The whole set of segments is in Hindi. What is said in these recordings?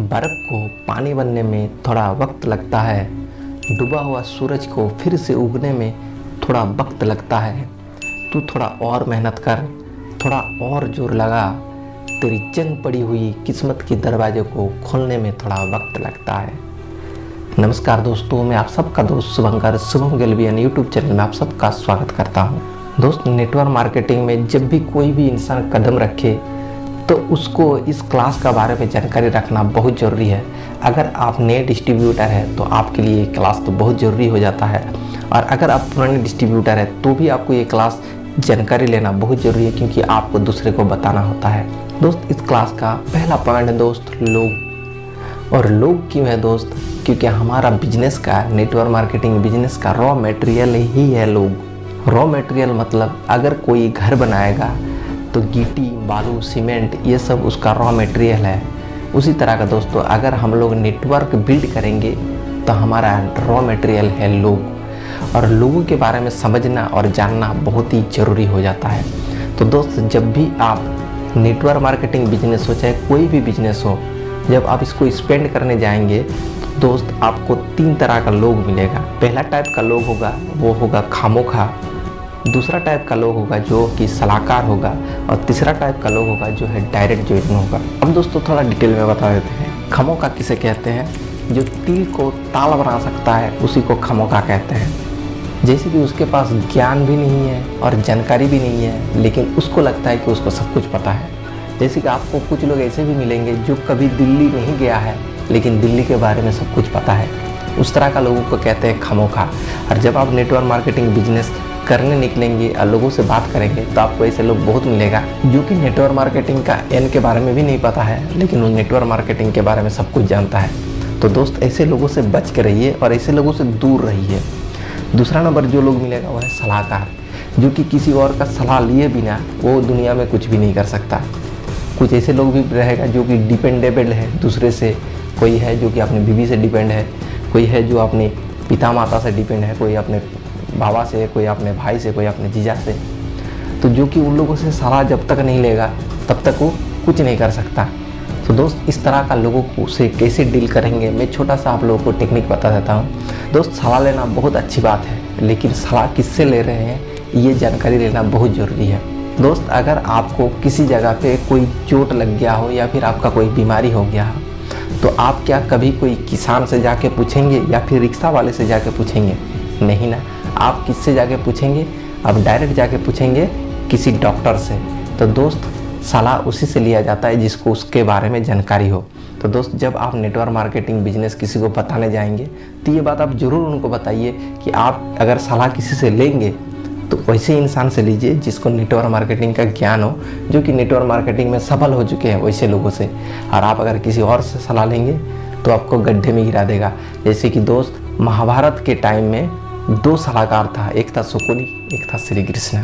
बर्फ़ को पानी बनने में थोड़ा वक्त लगता है। डूबा हुआ सूरज को फिर से उगने में थोड़ा वक्त लगता है। तू थोड़ा और मेहनत कर, थोड़ा और ज़ोर लगा। तेरी जंग पड़ी हुई किस्मत के दरवाजे को खोलने में थोड़ा वक्त लगता है। नमस्कार दोस्तों, मैं आप सबका दोस्त शुभंकर शुभम गलबियन यूट्यूब चैनल में आप सबका स्वागत करता हूँ। दोस्त नेटवर्क मार्केटिंग में जब भी कोई भी इंसान कदम रखे तो उसको इस क्लास का बारे में जानकारी रखना बहुत ज़रूरी है। अगर आप नए डिस्ट्रीब्यूटर हैं तो आपके लिए ये क्लास तो बहुत ज़रूरी हो जाता है। और अगर आप पुराने डिस्ट्रीब्यूटर हैं तो भी आपको ये क्लास जानकारी लेना बहुत ज़रूरी है, क्योंकि आपको दूसरे को बताना होता है। दोस्त, इस क्लास का पहला पॉइंट है दोस्त लोग। और लोग क्यों है दोस्त? क्योंकि हमारा बिज़नेस का, नेटवर्क मार्केटिंग बिज़नेस का रॉ मटेरियल ही है लोग। रॉ मटेरियल मतलब अगर कोई घर बनाएगा तो गिट्टी बालू, सीमेंट, ये सब उसका रॉ मटेरियल है। उसी तरह का दोस्तों, अगर हम लोग नेटवर्क बिल्ड करेंगे तो हमारा रॉ मटेरियल है लोग। और लोगों के बारे में समझना और जानना बहुत ही ज़रूरी हो जाता है। तो दोस्त, जब भी आप नेटवर्क मार्केटिंग बिज़नेस हो, चाहे कोई भी बिज़नेस हो, जब आप इसको स्पेंड करने जाएँगे तो दोस्त, आपको तीन तरह का लोग मिलेगा। पहला टाइप का लोग होगा, वो होगा खामोखा। दूसरा टाइप का लोग होगा जो कि सलाहकार होगा और तीसरा टाइप का लोग होगा जो है डायरेक्ट ज्वाइनिंग होगा। अब दोस्तों, थोड़ा डिटेल में बता देते हैं। खमोका किसे कहते हैं? जो तिल को ताल बना सकता है, उसी को खमोका कहते हैं। जैसे कि उसके पास ज्ञान भी नहीं है और जानकारी भी नहीं है, लेकिन उसको लगता है कि उसको सब कुछ पता है। जैसे कि आपको कुछ लोग ऐसे भी मिलेंगे जो कभी दिल्ली नहीं गया है, लेकिन दिल्ली के बारे में सब कुछ पता है। उस तरह का लोगों को कहते हैं खमोखा और जब आप नेटवर्क मार्केटिंग बिज़नेस करने निकलेंगे और लोगों से बात करेंगे तो आपको ऐसे लोग बहुत मिलेगा। जो कि नेटवर्क मार्केटिंग का एन के बारे में भी नहीं पता है, लेकिन वो नेटवर्क मार्केटिंग के बारे में सब कुछ जानता है। तो दोस्त, ऐसे लोगों से बच के रहिए और ऐसे लोगों से दूर रहिए। दूसरा नंबर जो लोग मिलेगा वो है सलाहकार, जो कि किसी और का सलाह लिए बिना वो दुनिया में कुछ भी नहीं कर सकता। कुछ ऐसे लोग भी रहेगा जो कि डिपेंडेबल है, दूसरे से कोई है जो कि अपनी बीवी से डिपेंड है, कोई है जो अपने पिता माता से डिपेंड है, कोई अपने बाबा से, कोई अपने भाई से, कोई अपने जीजा से। तो जो कि उन लोगों से सलाह जब तक नहीं लेगा, तब तक वो कुछ नहीं कर सकता। तो दोस्त, इस तरह का लोगों को से कैसे डील करेंगे? मैं छोटा सा आप लोगों को टेक्निक बता देता हूँ। दोस्त, सलाह लेना बहुत अच्छी बात है, लेकिन सलाह किससे ले रहे हैं, ये जानकारी लेना बहुत ज़रूरी है। दोस्त, अगर आपको किसी जगह पे कोई चोट लग गया हो या फिर आपका कोई बीमारी हो गया हो तो आप क्या कभी कोई किसान से जाके पूछेंगे या फिर रिक्शा वाले से जाके पूछेंगे? नहीं ना। आप किससे जाके पूछेंगे? आप डायरेक्ट जाके पूछेंगे किसी डॉक्टर से। तो दोस्त, सलाह उसी से लिया जाता है जिसको उसके बारे में जानकारी हो। तो दोस्त, जब आप नेटवर्क मार्केटिंग बिज़नेस किसी को बताने जाएँगे तो ये बात आप ज़रूर उनको बताइए कि आप अगर सलाह किसी से लेंगे तो वैसे इंसान से लीजिए जिसको नेटवर्क मार्केटिंग का ज्ञान हो, जो कि नेटवर्क मार्केटिंग में सफल हो चुके हैं वैसे लोगों से। और आप अगर किसी और से सलाह लेंगे तो आपको गड्ढे में गिरा देगा। जैसे कि दोस्त, महाभारत के टाइम में दो सलाहकार था, एक था सुकुनी, एक था श्री कृष्ण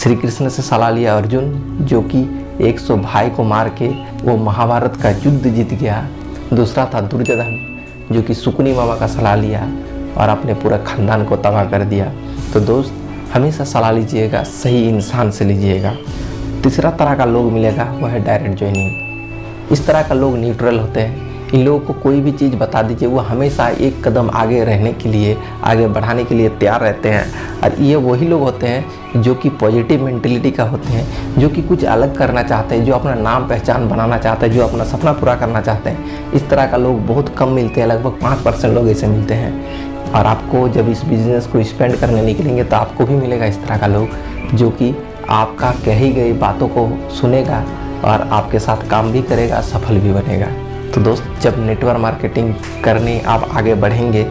श्री कृष्ण से सलाह लिया अर्जुन, जो कि 100 भाई को मार के वो महाभारत का युद्ध जीत गया। दूसरा था दुर्योधन, जो कि सुकुनी मामा का सलाह लिया और अपने पूरा खानदान को तबाह कर दिया। तो दोस्त, हमेशा सलाह लीजिएगा, सही इंसान से लीजिएगा। तीसरा तरह का लोग मिलेगा, वह है डायरेक्ट ज्वाइनिंग। इस तरह का लोग न्यूट्रल होते हैं। इन लोगों को कोई भी चीज़ बता दीजिए, वो हमेशा एक कदम आगे रहने के लिए, आगे बढ़ाने के लिए तैयार रहते हैं। और ये वही लोग होते हैं जो कि पॉजिटिव मेंटेलिटी का होते हैं, जो कि कुछ अलग करना चाहते हैं, जो अपना नाम पहचान बनाना चाहते हैं, जो अपना सपना पूरा करना चाहते हैं। इस तरह का लोग बहुत कम मिलते हैं, लगभग पाँच परसेंट लोग ऐसे मिलते हैं। और आपको जब इस बिज़नेस को स्पेंड करने निकलेंगे तो आपको भी मिलेगा इस तरह का लोग, जो कि आपका कही गई बातों को सुनेगा और आपके साथ काम भी करेगा, सफल भी बनेगा। तो दोस्त, जब नेटवर्क मार्केटिंग करने आप आगे बढ़ेंगे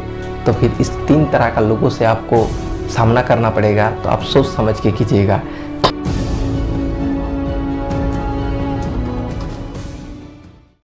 तो फिर इस तीन तरह का लोगों से आपको सामना करना पड़ेगा। तो आप सोच समझ के कीजिएगा।